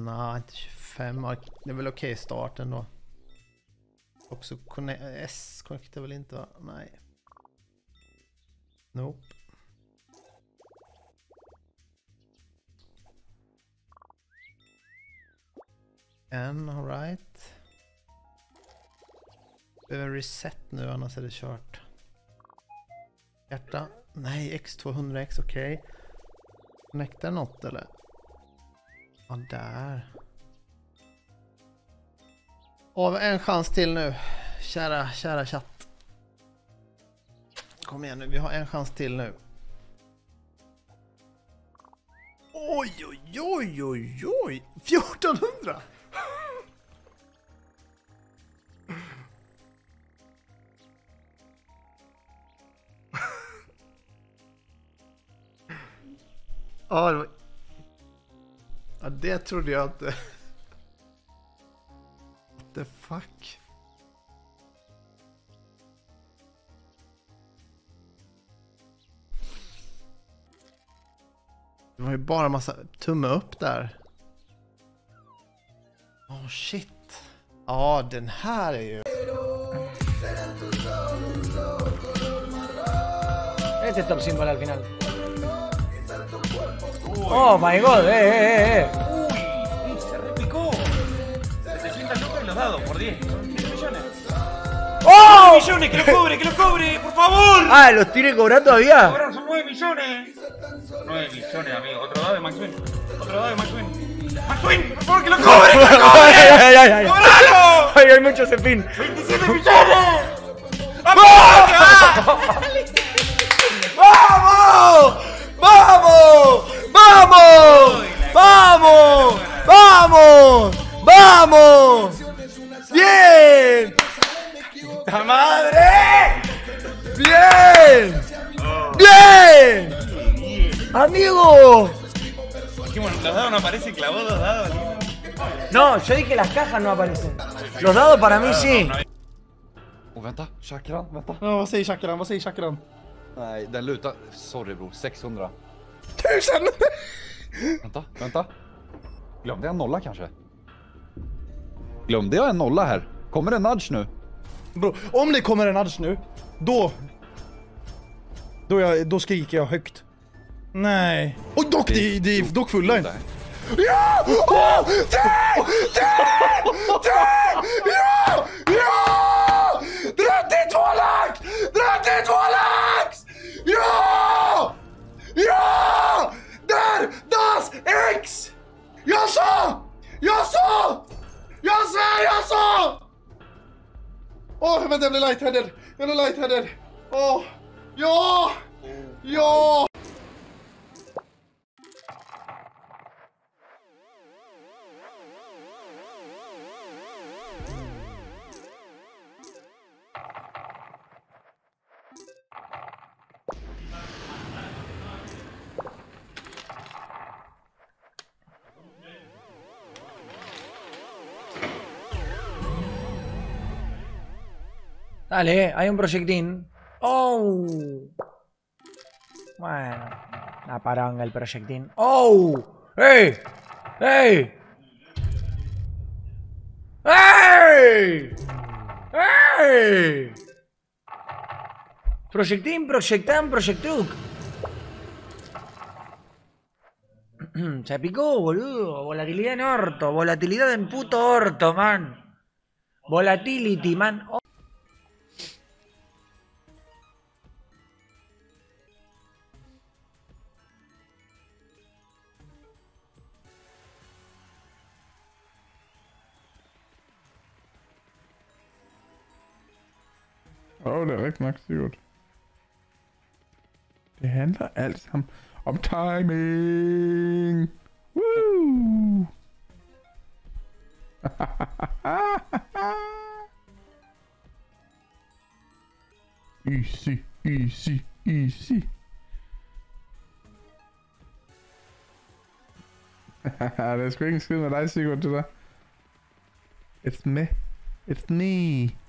Nej, inte 25. Det är väl okej start ändå. Också conne- S connectar väl inte va? Nej. Nope. En, alright. Behöver reset nu annars är det kört. Hjärta. Nej, X200X, okej. Connectar något eller? Ja, där. Av vi en chans till nu. Kära, kära chatt. Kom igen nu, vi har en chans till nu. Oj, oj, oj, oj, oj! 1400! Ja, det var... Ja, det trodde jag inte. What the fuck? Det var ju bara massa tumme upp där. Åh oh, shit. Ja, den här är ju... Este es top symbol al final. Oh my god, eh, eh, eh. Uy, se repicó. 700 lucas los dados por 10. Son 7 millones. ¡Oh! millones! ¡Que lo cobre, que lo cobre! ¡Por favor! Ah, ¿los tiene cobrando todavía? Cobraron, son 9 millones. 9 millones, amigo. Otro dado de Max Win. Otro dado de Max Win. ¡Max Win! ¡Por favor, que lo cobre! ¡Que lo cobre! ay, ay, ay. ¡Cobralo! Ay, hay muchos en fin. ¡27 millones! ¡Vamos! ¡Vamos! ¡Vamos! ¡Vamos! ¡Vamos! ¡Vamos! ¡Vamos! ¡Bien! ¡La madre! ¡Bien! ¡Bien! ¡Amigo! Los dados no aparecen clavados, dos dados. No, yo dije las cajas no aparecen. Los dados para mí sí. Och vänta, chakran, vänta. Ja, vad säger chakran? Vad säger chakran? Nej, den lutar. Sorry bror, 600. Tusen! Vänta, vänta. Glömde jag en nolla kanske? Glömde jag en nolla här? Kommer det nudge nu? Bro, om det kommer en nudge nu, då... Då, jag, då skriker jag högt. Nej. Och dock, det, det är dock fulla Nej. inte. Ja! Tre! Tre! Tre! Ja! Ja! Åh, vänta jag blir lightheaded. Jag blir lightheaded. Åh! Ja! Ja! Dale, hay un proyectín. ¡Oh! Bueno, la paranga el proyectín. ¡Oh! ¡Ey! ¡Ey! ¡Ey! ¡Ey! Proyectín, proyectán, proyectuc. Se picó, boludo. Volatilidad en orto. Volatilidad en puto orto, man. Volatility, man. Oh. Åh, oh, det er rigtig nok sikkert. Det handler alt sammen om timing. Woo! easy, easy, easy. det er sgu ikke en skid med dig, Sigurd, det der. It's me. It's me.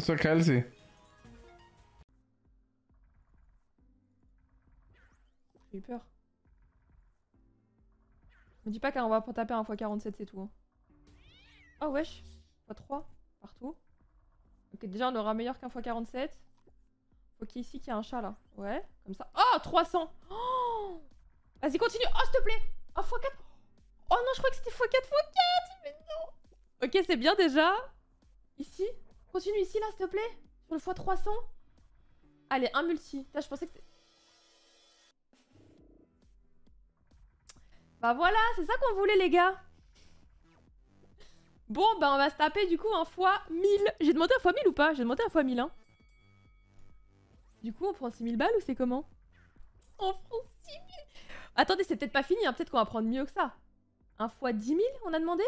Så, Kalsi? J'ai eu peur. Me dis pas qu'on va taper un x47, c'est tout. Oh wesh. x3, partout. Ok, déjà on aura meilleur qu'un x47. Faut qu'il y ait ici qu'il y a un chat là. Ouais, comme ça. Oh 300 oh Vas-y, continue. Oh, s'il te plaît. Oh, x4. Oh non, je crois que c'était x4, x4. Mais non. Ok, c'est bien déjà. Ici. Continue ici là, s'il te plaît. Sur le x300. Allez, un multi. Putain, je pensais que. Bah voilà, c'est ça qu'on voulait les gars. Bon, bah on va se taper du coup un fois 1000. J'ai demandé un fois 1000 ou pas? J'ai demandé un fois 1000 hein. Du coup, on prend 6000 balles ou c'est comment? On prend 6000 Attendez, c'est peut-être pas fini, hein. peut-être qu'on va prendre mieux que ça. Un fois 10 000, on a demandé?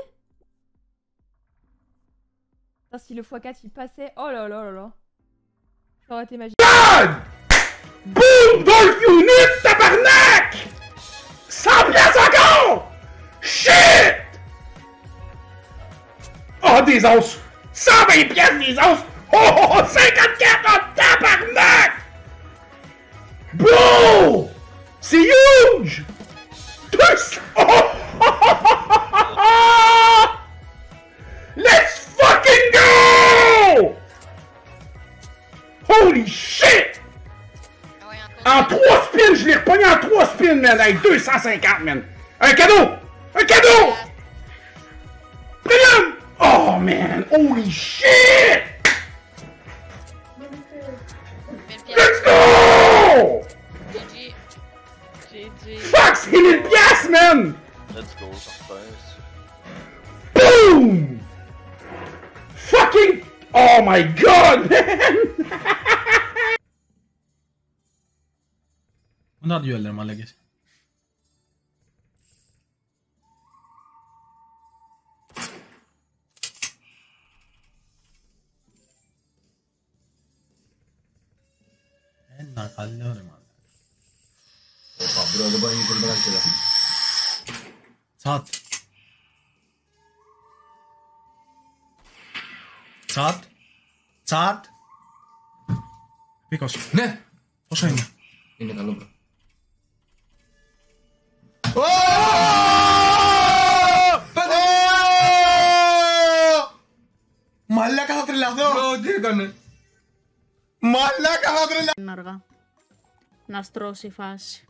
Si le x4 il passait... Oh là là là là. Ça aurait été magique. Boom! Dark Unit, tabarnak! 100 pièces encore! Shit! Oh, des os! 120 pièces des os! Oh, oh, oh 54 en tabarnak! Bro! C'est huge! Deux- Oh! Let's 3 spins, man, avec 250, man. Un cadeau! Un cadeau! Premium! Oh, man, holy shit! Let's go! GG. GG. Fuck, c'est 1000 piastres, man! Let's go, ça. Boom! Fucking... Oh my god, man! Hon hade ju eller om man lägger sig. να καλύνε ρε μάνα. Δεν είναι πολύ καλύτερα. Τσάτ. Τσάτ. Τσάτ. Μήκος. Ναι. Πόσο είναι; Είναι καλό. Μαλάκα θα τρελαθώ! Τι! Μαλάκα θα τρελαθώ! Είναι αργά. Να στρώσει η φάση.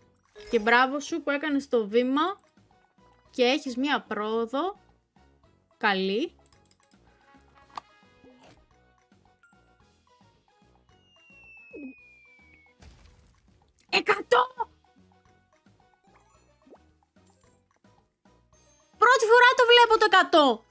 Και μπράβο σου που έκανες το βήμα και έχεις μία πρόοδο καλή. Εκατό! Πρώτη φορά το βλέπω το 100!